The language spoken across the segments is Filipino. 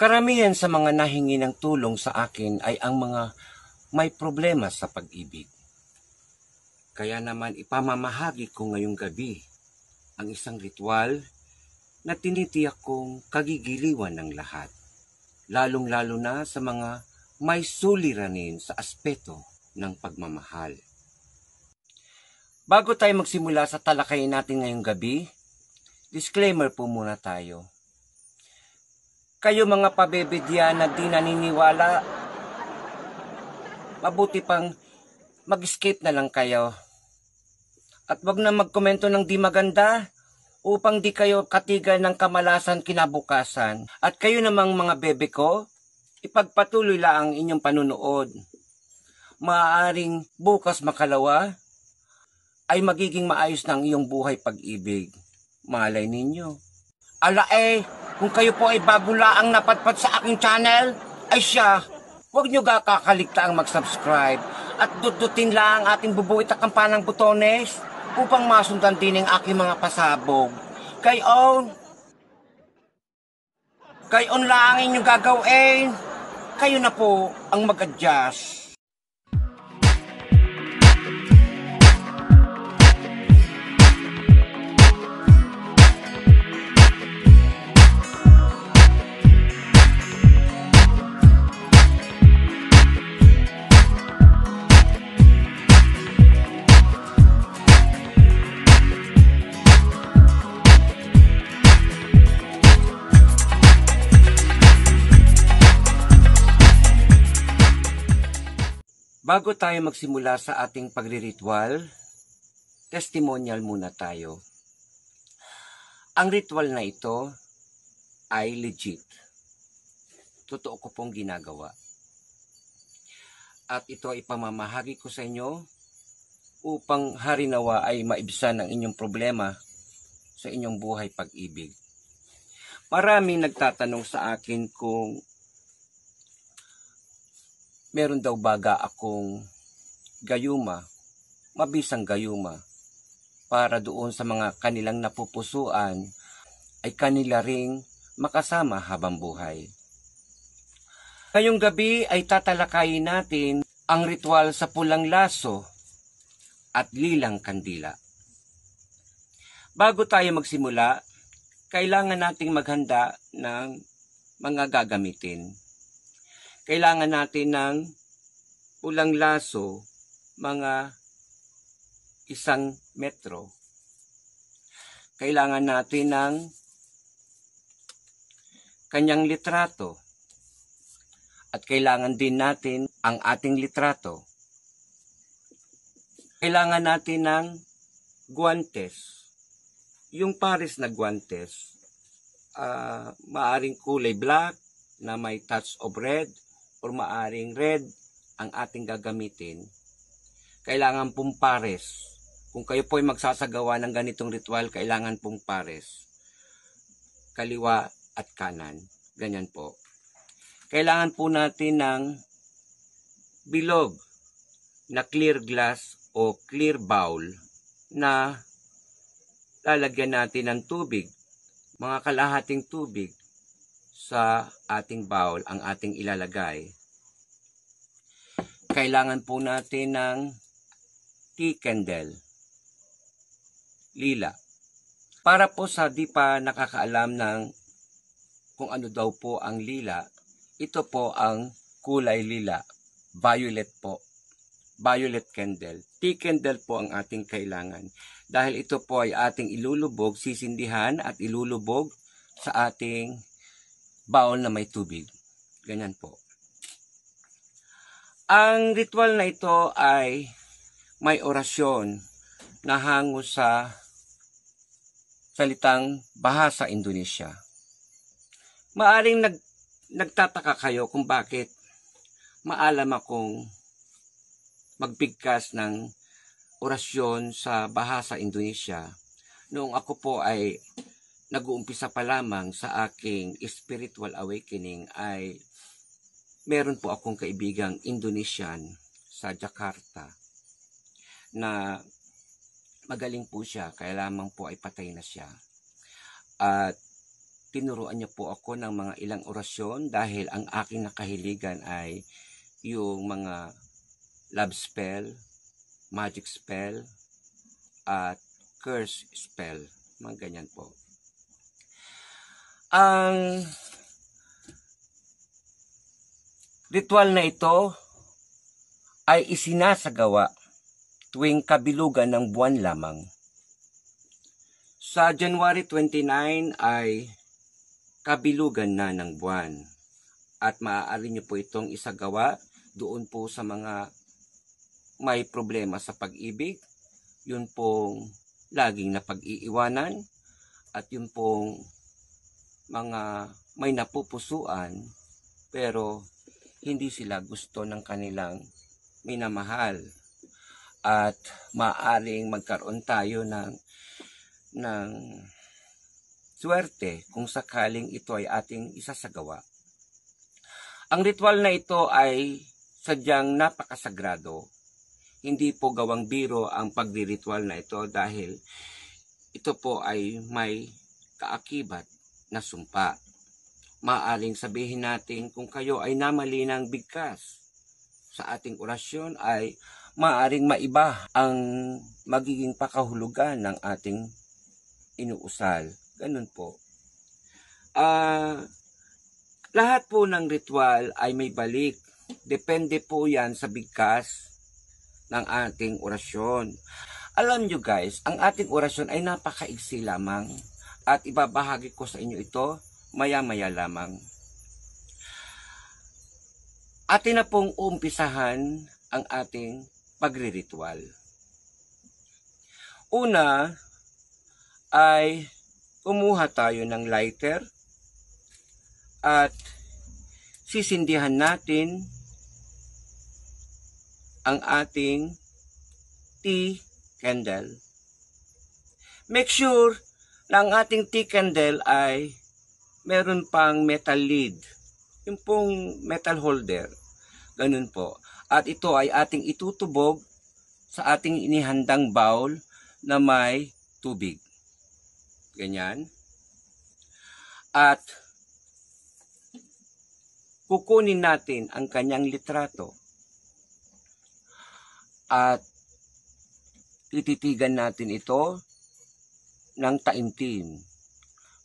Karamihan sa mga nahingi ng tulong sa akin ay ang mga may problema sa pag-ibig. Kaya naman ipamamahagi ko ngayong gabi ang isang ritual na tinitiyak kong kagigiliwan ng lahat. Lalong-lalo na sa mga may suliranin sa aspeto ng pagmamahal. Bago tayo magsimula sa talakayin natin ngayong gabi, disclaimer po muna tayo. Kayo mga pabebedya na di naniniwala, mabuti pang mag-escape na lang kayo. At wag na magkomento ng di maganda upang di kayo katigan ng kamalasan kinabukasan. At kayo namang mga bebe ko, ipagpatuloy lang ang inyong panunood. Maaaring bukas makalawa ay magiging maayos ng iyong buhay pag-ibig. Malay ninyo. Ala eh, kung kayo po ay bago laang napatpat sa aking channel, ay siya, huwag nyo kakakaligta ang mag-subscribe at dudutin lang ang ating bubuwit at kampanang butones upang masundan din ang aking mga pasabog. Kay on, kay on lang ang inyong gagawin. Kayo na po ang mag-adjust. Bago tayo magsimula sa ating pagriritual, testimonial muna tayo. Ang ritual na ito ay legit. Totoo ko pong ginagawa. At ito ay pamamahagi ko sa inyo upang harinawa ay maibsan ang inyong problema sa inyong buhay pag-ibig. Maraming nagtatanong sa akin kung meron daw baga akong gayuma, mabisang gayuma, para doon sa mga kanilang napupusuan ay kanila ring makasama habang buhay. Ngayong gabi ay tatalakayin natin ang ritual sa pulang laso at lilang kandila. Bago tayo magsimula, kailangan nating maghanda ng mga gagamitin kailangan natin ng ulang laso, mga isang metro. Kailangan natin ng kanyang litrato. At kailangan din natin ang ating litrato. Kailangan natin ng guantes. Yung pares na guantes, uh, maaring kulay black na may touch of red or maaring red ang ating gagamitin, kailangan pong pares. Kung kayo po ay magsasagawa ng ganitong ritual, kailangan pong pares. Kaliwa at kanan. Ganyan po. Kailangan po natin ng bilog na clear glass o clear bowl na lalagyan natin ng tubig, mga kalahating tubig sa ating bowl ang ating ilalagay. Kailangan po natin ng tea candle, lila. Para po sa di pa nakakaalam ng kung ano daw po ang lila, ito po ang kulay lila, violet po. Violet candle. Tea candle po ang ating kailangan. Dahil ito po ay ating ilulubog, sisindihan at ilulubog sa ating baon na may tubig. Ganyan po. Ang ritual na ito ay may orasyon na hango sa salitang bahasa Indonesia. Maaring nag, nagtataka kayo kung bakit maalam akong magbigkas ng orasyon sa bahasa Indonesia noong ako po ay nag-uumpisa pa lamang sa aking spiritual awakening ay meron po akong kaibigang Indonesian sa Jakarta na magaling po siya kaya lamang po ay patay na siya. At tinuruan niya po ako ng mga ilang orasyon dahil ang aking nakahiligan ay yung mga love spell, magic spell, at curse spell. Mga ganyan po. Ang ritual na ito ay isinasagawa tuwing kabilugan ng buwan lamang. Sa January 29 ay kabilugan na ng buwan. At maaari niyo po itong isagawa doon po sa mga may problema sa pag-ibig, yun pong laging napag-iiwanan. At yun pong mga may napupusuan pero hindi sila gusto ng kanilang minamahal at maaring magkaroon tayo ng ng swerte kung sakaling ito ay ating isasagawa. Ang ritual na ito ay sadyang napakasagrado. Hindi po gawang biro ang pagriritual na ito dahil ito po ay may kaakibat na sumpa. Maaring sabihin natin kung kayo ay namali ng bigkas sa ating orasyon ay maaring maiba ang magiging pakahulugan ng ating inuusal. Ganun po. Ah, lahat po ng ritual ay may balik. Depende po yan sa bigkas ng ating orasyon. Alam nyo guys, ang ating orasyon ay napakaigsi lamang at ibabahagi ko sa inyo ito maya-maya lamang. Atin na pong umpisahan ang ating pagriritual. Una ay kumuha tayo ng lighter at sisindihan natin ang ating tea candle. Make sure ang ating tea candle ay meron pang metal lid. Yung pong metal holder. Ganun po. At ito ay ating itutubog sa ating inihandang bowl na may tubig. Ganyan. At kukunin natin ang kanyang litrato at ititigan natin ito ng taimtim.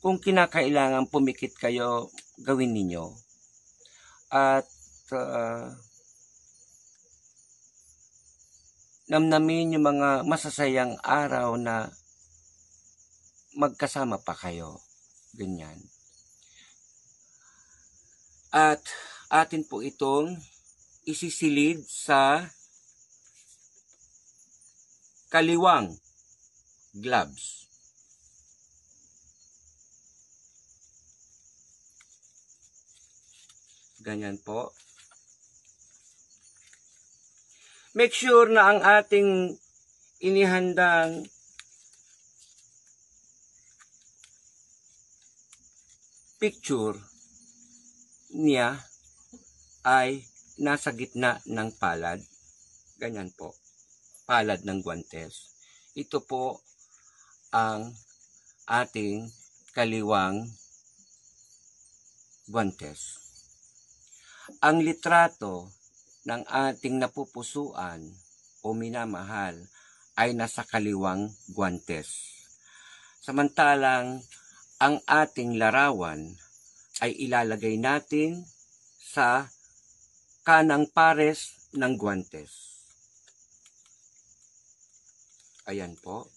Kung kinakailangan pumikit kayo, gawin ninyo. At uh, namnamin yung mga masasayang araw na magkasama pa kayo. Ganyan. At atin po itong isisilid sa kaliwang gloves. Ganyan po. Make sure na ang ating inihandang picture niya ay nasa gitna ng palad. Ganyan po. Palad ng guantes. Ito po ang ating kaliwang guantes. Ang litrato ng ating napupusuan o minamahal ay nasa kaliwang guantes. Samantalang ang ating larawan ay ilalagay natin sa kanang pares ng guantes. Ayan po.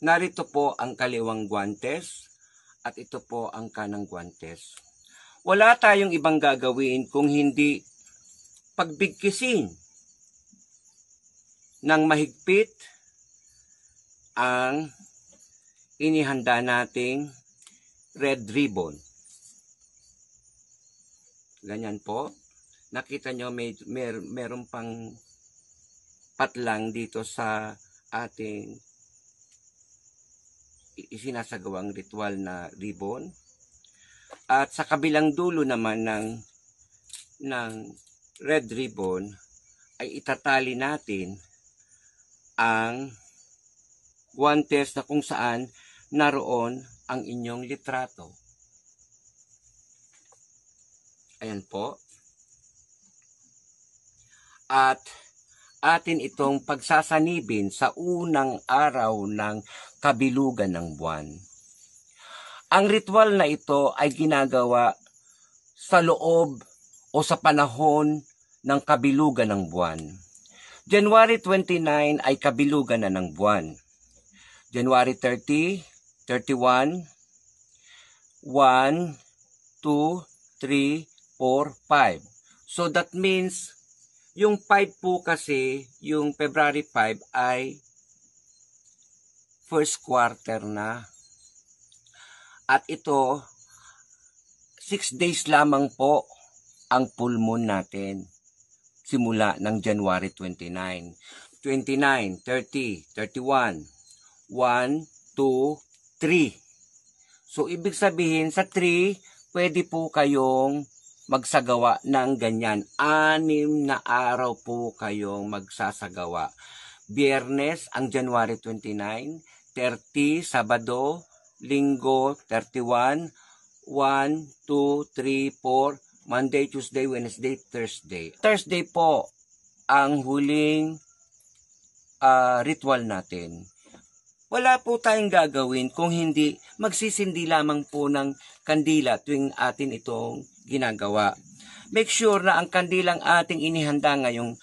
Narito po ang kaliwang guantes at ito po ang kanang guantes. Wala tayong ibang gagawin kung hindi pagbigkisin ng mahigpit ang inihanda nating red ribbon. Ganyan po. Nakita nyo may, mer, meron pang patlang dito sa ating isinasagawang ritual na ribbon. At sa kabilang dulo naman ng ng red ribbon ay itatali natin ang guantes na kung saan naroon ang inyong litrato. Ayan po. At atin itong pagsasanibin sa unang araw ng kabilugan ng buwan. Ang ritual na ito ay ginagawa sa loob o sa panahon ng kabilugan ng buwan. January 29 ay kabilugan na ng buwan. January 30, 31, 1, 2, 3, 4, 5. So that means, yung 5 po kasi, yung February 5 ay first quarter na. At ito, 6 days lamang po ang full moon natin simula ng January 29. 29, 30, 31, 1, 2, 3. So, ibig sabihin, sa 3, pwede po kayong magsagawa ng ganyan. Anim na araw po kayong magsasagawa. Biyernes, ang January 29, 30, Sabado, Linggo, 31, 1, 2, 3, 4, Monday, Tuesday, Wednesday, Thursday. Thursday po ang huling uh, ritual natin wala po tayong gagawin kung hindi magsisindi lamang po ng kandila tuwing atin itong ginagawa. Make sure na ang kandilang ating inihanda ngayong,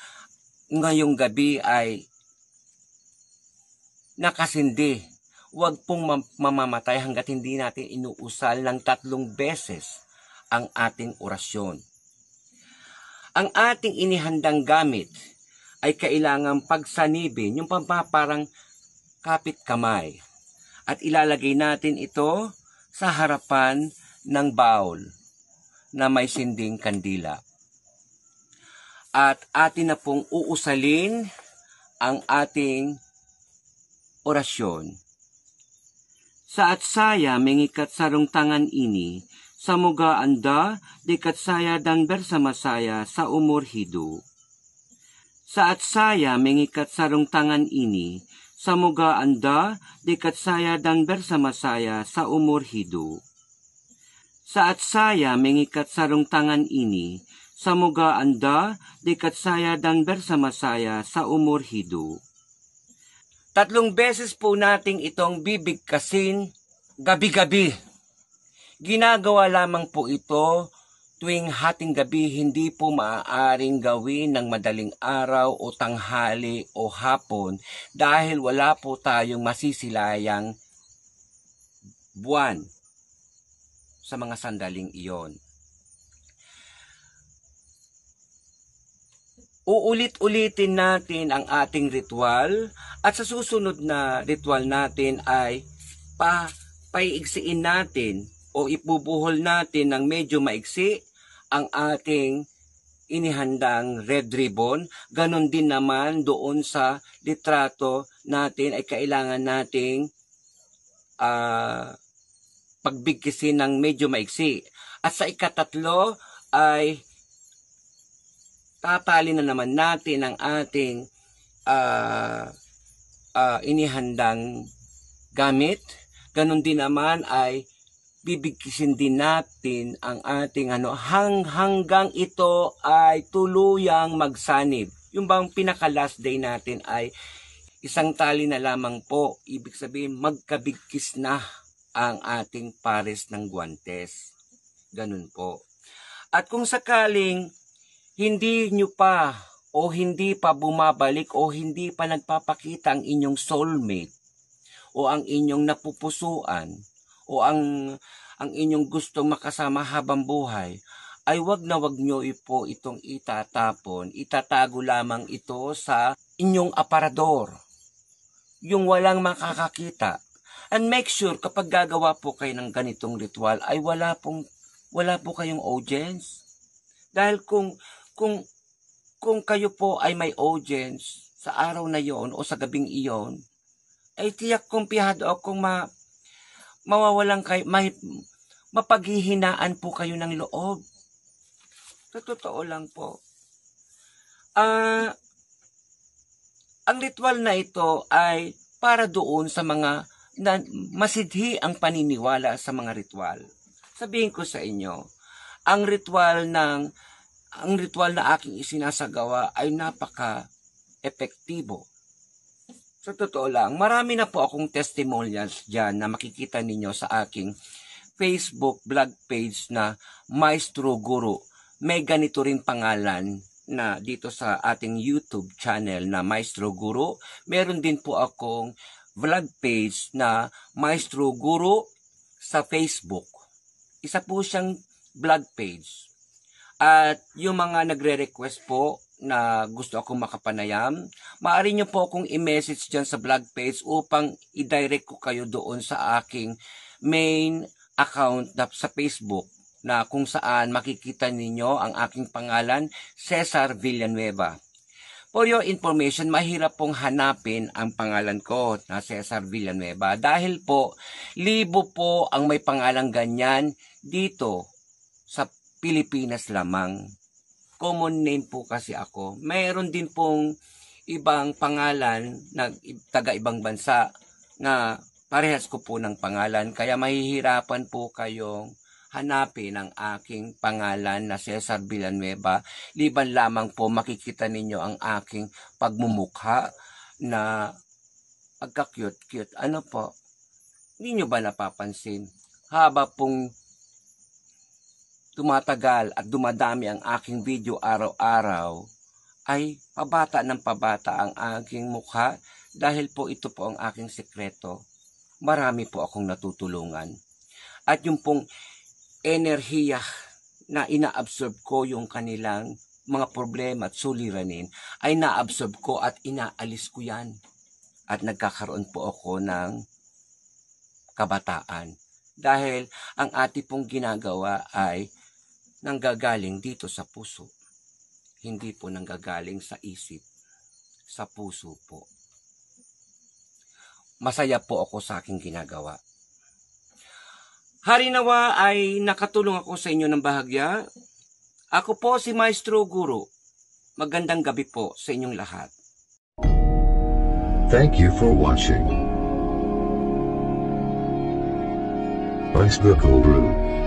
ngayong gabi ay nakasindi. Huwag pong mamamatay hanggat hindi natin inuusal ng tatlong beses ang ating orasyon. Ang ating inihandang gamit ay kailangang pagsanibin, yung pampaparang kapit kamay. At ilalagay natin ito sa harapan ng bowl na may sinding kandila. At atin na pong uusalin ang ating orasyon. Sa atsaya mengikat sarong tangan ini, sa muga anda, dikat saya dan bersamasaya sa umur hidu. Sa atsaya mengikat sarong tangan ini, samuga anda dekat saya dan bersama saya sa umur hidup. Saat saya mengikat sarung tangan ini, samuga anda dekat saya dan bersama saya sa umur hidup. Tatlong beses po nating itong bibigkasin gabi-gabi. Ginagawa lamang po ito tuwing hating gabi hindi po maaaring gawin ng madaling araw o tanghali o hapon dahil wala po tayong masisilayang buwan sa mga sandaling iyon. Uulit-ulitin natin ang ating ritual at sa susunod na ritual natin ay pa paiigsiin natin o ipubuhol natin ng medyo maiksi ang ating inihandang red ribbon. Ganon din naman doon sa litrato natin ay kailangan nating uh, pagbigkisin ng medyo maiksi. At sa ikatatlo ay tatali na naman natin ang ating uh, uh, inihandang gamit. Ganon din naman ay bibigkisin din natin ang ating ano hang hanggang ito ay tuluyang magsanib. Yung bang pinaka last day natin ay isang tali na lamang po. Ibig sabihin magkabigkis na ang ating pares ng guantes. Ganun po. At kung sakaling hindi nyo pa o hindi pa bumabalik o hindi pa nagpapakita ang inyong soulmate o ang inyong napupusuan, o ang ang inyong gustong makasama habang buhay, ay wag na wag nyo ipo itong itatapon. Itatago lamang ito sa inyong aparador. Yung walang makakakita. And make sure kapag gagawa po kayo ng ganitong ritual ay wala pong wala po kayong audience. Dahil kung kung kung kayo po ay may audience sa araw na yon o sa gabing iyon, ay tiyak kong pihado akong ma, mawawalan kayo, may, mapaghihinaan po kayo ng loob. Sa totoo lang po. Ah, uh, Ang ritual na ito ay para doon sa mga na masidhi ang paniniwala sa mga ritual. Sabihin ko sa inyo, ang ritual ng ang ritual na aking isinasagawa ay napaka epektibo. Sa totoo lang, marami na po akong testimonials dyan na makikita ninyo sa aking Facebook blog page na Maestro Guru. May ganito rin pangalan na dito sa ating YouTube channel na Maestro Guru. Meron din po akong vlog page na Maestro Guru sa Facebook. Isa po siyang vlog page. At yung mga nagre-request po na gusto akong makapanayam, maaari nyo po akong i-message dyan sa vlog page upang i-direct ko kayo doon sa aking main account na sa Facebook na kung saan makikita ninyo ang aking pangalan, Cesar Villanueva. For your information, mahirap pong hanapin ang pangalan ko na Cesar Villanueva dahil po, libo po ang may pangalang ganyan dito sa Pilipinas lamang. Common name po kasi ako. Mayroon din pong ibang pangalan na taga ibang bansa na parehas ko po ng pangalan. Kaya mahihirapan po kayong hanapin ang aking pangalan na Cesar Villanueva. Liban lamang po makikita ninyo ang aking pagmumukha na pagka-cute-cute. Ano po? Hindi nyo ba napapansin? Haba pong tumatagal at dumadami ang aking video araw-araw, ay pabata ng pabata ang aking mukha dahil po ito po ang aking sekreto. Marami po akong natutulungan. At yung pong enerhiya na inaabsorb ko yung kanilang mga problema at suliranin ay naabsorb ko at inaalis ko yan. At nagkakaroon po ako ng kabataan. Dahil ang ati pong ginagawa ay nanggagaling dito sa puso. Hindi po nanggagaling sa isip. Sa puso po. Masaya po ako sa aking ginagawa. Harinawa ay nakatulong ako sa inyo ng bahagya. Ako po si Maestro Guru. Magandang gabi po sa inyong lahat. Thank you for watching. Maestro Guru.